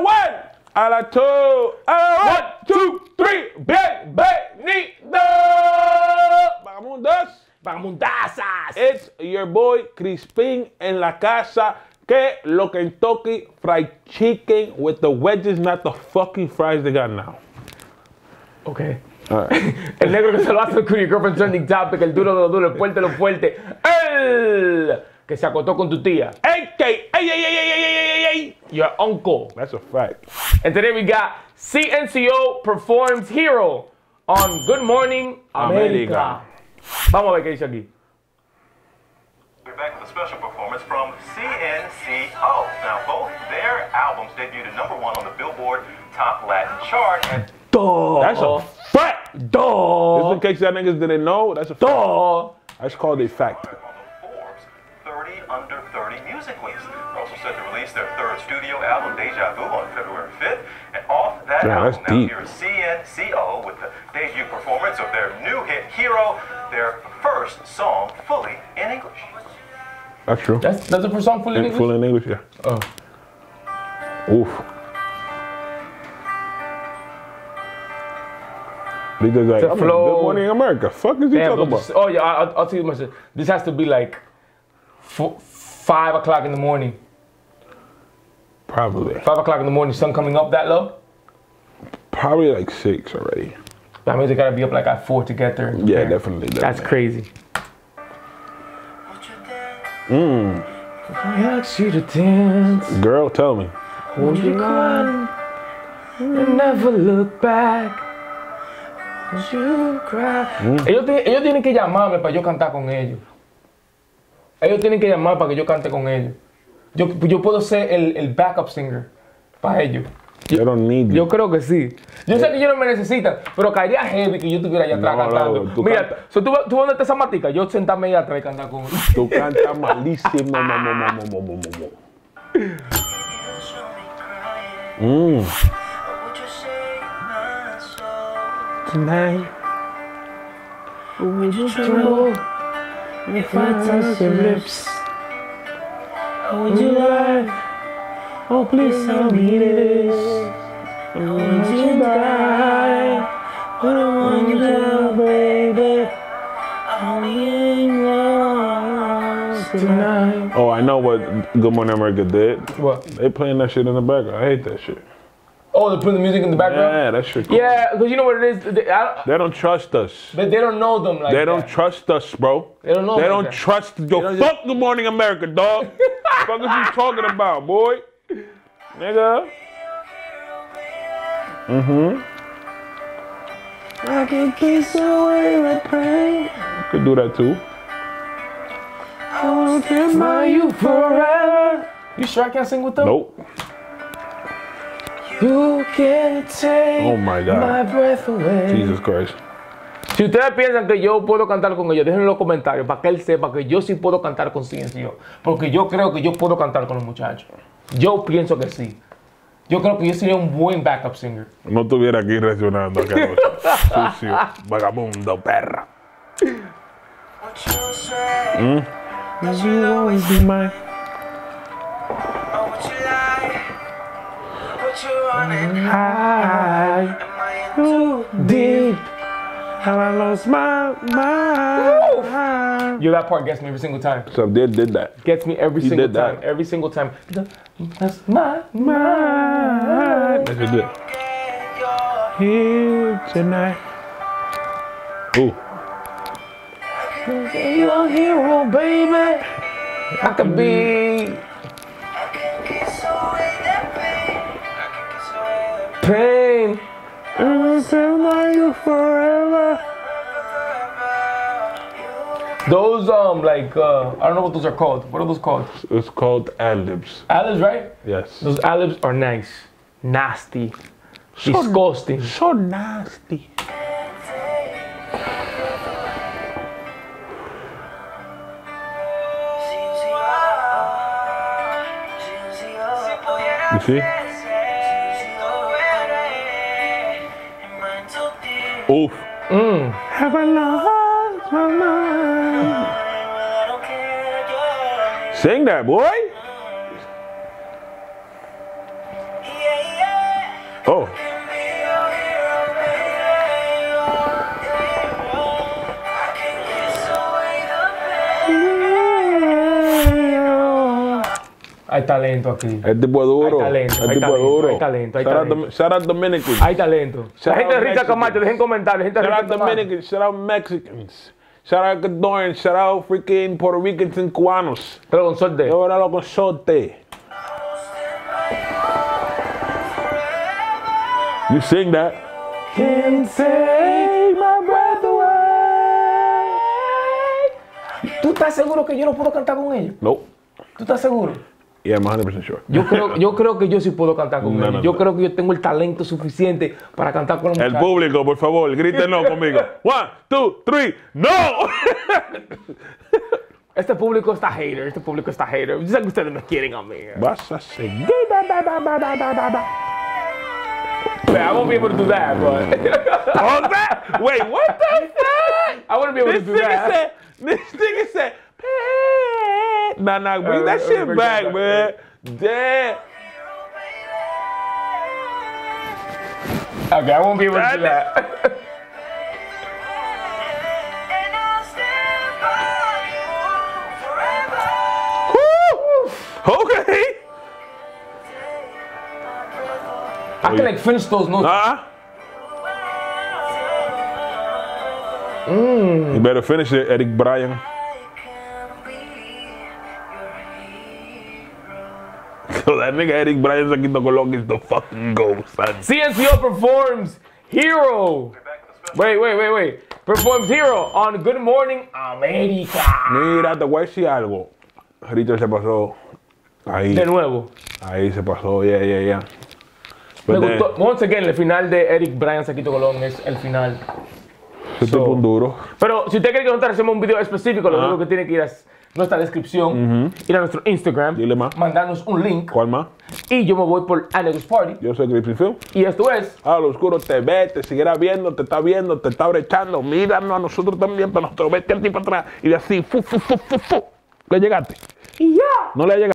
one, a la two, a la one, two, three. Bienvenido. Vagabundos. Vagabundazas. It's your boy Crispin en la casa. Que lo Kentucky fried chicken with the wedges, not the fucking fries they got now. Ok. All right. El negro que se lo hace con your girlfriend trending topic, el duro de lo duro, el fuerte de lo fuerte. El que se acotó con tu tía. AK, ay, ay, ay, ay, ay, ay, ay, ay. Your uncle. That's a fact. And today we got CNCO Performs Hero on Good Morning America. America. Vamos a ver qué dice aquí. We're back with a special performance from CNCO. Now, both their albums debuted at number one on the Billboard Top Latin chart, and That's a fact. Just in case y'all niggas didn't know, that's a fact. Dos. That's called a fact. Also set to release their third studio album, Deja Vu, on February 5th. And off that Damn, album, that's now deep. here is CNCO with the debut performance of their new hit Hero, their first song fully in English. That's true. That's, that's the first song fully in In- English? Full in English, yeah. Oh. Oof. Because like, I'm flow- in Good Morning America. Fuck is he Damn, talking about? this- oh yeah, I'll, I'll tell you myself. This has to be like four, five o'clock in the morning. Probably. Five o'clock in the morning, sun coming up that low. Probably like six already. That means they gotta be up like at four to get there. Yeah, definitely. That's crazy. Mm. I ask you to dance, Girl, tell me. would you cry and never look back? You cry? Ellos, ti- ellos tienen que llamarme para yo cantar con ellos. Ellos tienen que llamar para que yo cante con ellos. Yo, yo puedo ser el, el backup singer para ellos. Yo, yo, creo que sí. Yo sé eh. que ellos no me necesitan, pero caería heavy que yo estuviera allá atrás no, cantando. Bro, tú Mira, canta... ¿tú, tú, tú dónde está esa matica? Yo sentarme allá atrás y cantar con él. Tú cantas malísimo, mamá, mamá, mamá, mamá. Tonight, when you tremble, if I touch your lips. Would you lie? Oh, please tell me this. Would you die? What I want you to, baby. I'm in love tonight. Oh, I know what Good Morning America did. What? They playing that shit in the background. I hate that shit. Oh, they put the music in the background? Yeah, that shit. cool. Yeah, because you know what it is? They, I, They don't trust us. they, they don't know them like They don't that. trust us, bro. They don't know They like don't that. trust yo. don't just- fuck Good Morning America, dog. fuck is you talking about, boy? Nigga. Mm-hmm. I can kiss away the pain. Could do that too. I want to admire you forever. You sure I can't sing with them? Nope. You can take Oh my God. my breath away. Jesus Christ. Si ustedes piensan que yo puedo cantar con ellos, déjenlo en los comentarios para que él sepa que yo sí puedo cantar con CNCO. Porque yo creo que yo puedo cantar con los muchachos. Yo pienso que sí. Yo creo que yo sería un buen backup singer. No estuviera aquí reaccionando acá. noche. Sucio, vagabundo, perra. Mm. High, too deep. Have I lost my mind? Yo, that part gets me every single time. So did did that. Gets me every He single did that. time. Every single time. That's my mind. That's what did. Here tonight. Ooh. You're a hero, baby. I could be I can kiss away that pain. It will sound like you forever. Those um like uh I don't know what those are called. What are those called? It's called ad-libs. Right? Yes. Those olives are nice, nasty, So, disgusting. So nasty. You see? Oof. Have I lost my mind? Sing that, boy. Yeah, Oh. Hay talento aquí. El tipo es duro. Hay talento, el hay tipo es talento, duro. hay talento, hay shout, Out, talento. Dom- shout out Dominican. Hay talento. Shout La gente de out Rita Mexican. Camacho, dejen comentarios. Gente de Shout Rita out Camacho. Dominicans. Shout out Mexicans. Shout out Ecuadorians. Shout out freaking Puerto Ricans and cubanos. Pero con suerte. Yo ahora lo consorte. You sing that. Can't take my breath away. ¿Tú estás seguro que yo no puedo cantar con ellos? Nope. ¿Tú estás seguro? Yeah, I'm 100% sure. Yo creo, yo creo que yo sí puedo cantar con No, ellos. no, yo no. creo que yo tengo el talento suficiente para cantar con los El muchachos. público, por favor, griten no conmigo. One, two, three, no. Este público está hater, este público está hater. Yo sé que ustedes me quieren a mí. Vas a seguir. But I won't be able to do that, but that. Wait, what the fuck? I wouldn't be able This to do that. said, this nigga said. Nah, nah, bring that Uh, shit bring back, that man. Damn. Okay, I won't be able to do That- that. I'll stand by you forever. Woo. Okay. I can like finish those notes. Uh-huh. You better finish it, Erick Brian. That nigga Eric Bryan se quitó Colón is the fucking ghost, son. CNCO performs Hero. Wait, wait, wait, wait. Performs Hero on Good Morning America. Mira, te voy a decir algo. Richard se pasó. Ahí. De nuevo. Ahí se pasó, yeah, yeah, yeah. Me then, gustó. Once again, el final de Eric Bryan Saquito Colón es el final. ese tipo un duro. Pero si usted quiere que nosotros hacemos un video específico, lo único que tiene que ir a nuestra descripción, ir a nuestro Instagram, Dile más. mandarnos un link ¿Cuál más? y yo me voy por Annex Party. Yo soy Griffin. Y esto es A lo oscuro te ve, te seguirá viendo, te está viendo, te está brechando. Míranos a nosotros también, para nosotros vete al tipo atrás y de así, fu, fu, fu, fu, fu. Le llegaste. y ya. No le ha llegado.